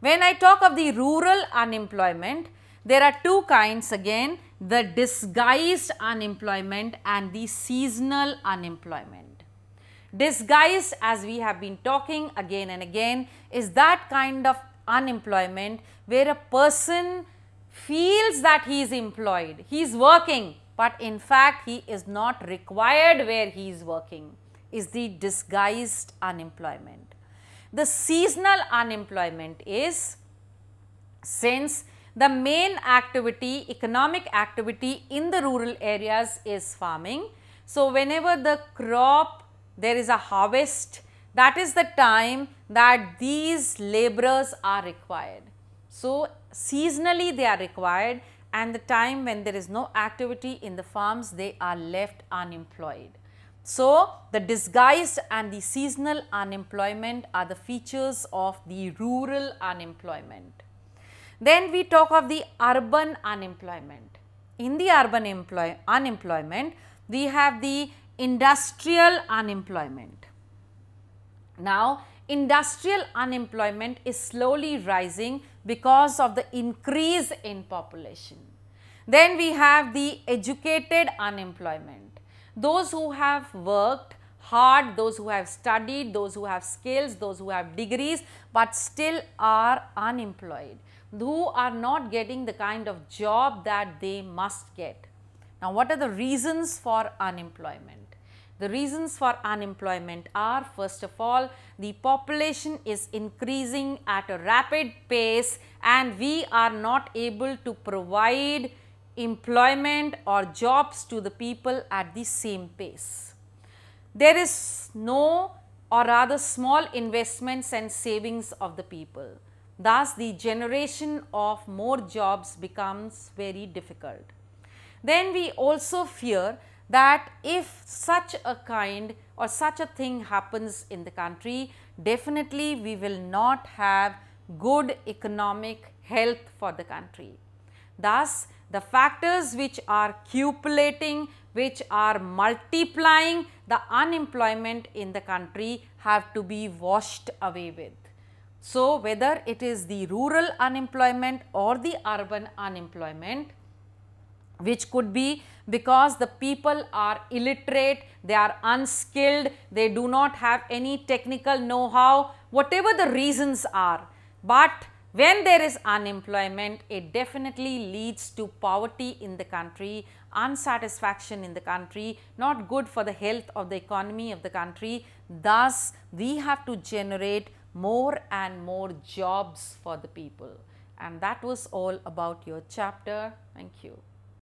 When I talk of the rural unemployment, there are two kinds again the disguised unemployment and the seasonal unemployment. Disguised as we have been talking again and again is that kind of unemployment where a person feels that he is employed, he is working but in fact he is not required where he is working is the disguised unemployment. The seasonal unemployment is since the main activity, economic activity in the rural areas is farming. So, whenever the crop there is a harvest that is the time that these laborers are required. So, seasonally they are required and the time when there is no activity in the farms they are left unemployed. So, the disguised and the seasonal unemployment are the features of the rural unemployment. Then we talk of the urban unemployment. In the urban employ unemployment, we have the industrial unemployment. Now, industrial unemployment is slowly rising because of the increase in population. Then we have the educated unemployment. Those who have worked hard, those who have studied, those who have skills, those who have degrees, but still are unemployed, who are not getting the kind of job that they must get. Now, what are the reasons for unemployment? The reasons for unemployment are first of all the population is increasing at a rapid pace and we are not able to provide employment or jobs to the people at the same pace. There is no or rather small investments and savings of the people. Thus, the generation of more jobs becomes very difficult. Then we also fear that if such a kind or such a thing happens in the country, definitely we will not have good economic health for the country. Thus, the factors which are cupulating, which are multiplying the unemployment in the country have to be washed away with. So, whether it is the rural unemployment or the urban unemployment, which could be because the people are illiterate, they are unskilled, they do not have any technical know-how, whatever the reasons are. But when there is unemployment, it definitely leads to poverty in the country, unsatisfaction in the country, not good for the health of the economy of the country. Thus, we have to generate more and more jobs for the people. And that was all about your chapter. Thank you.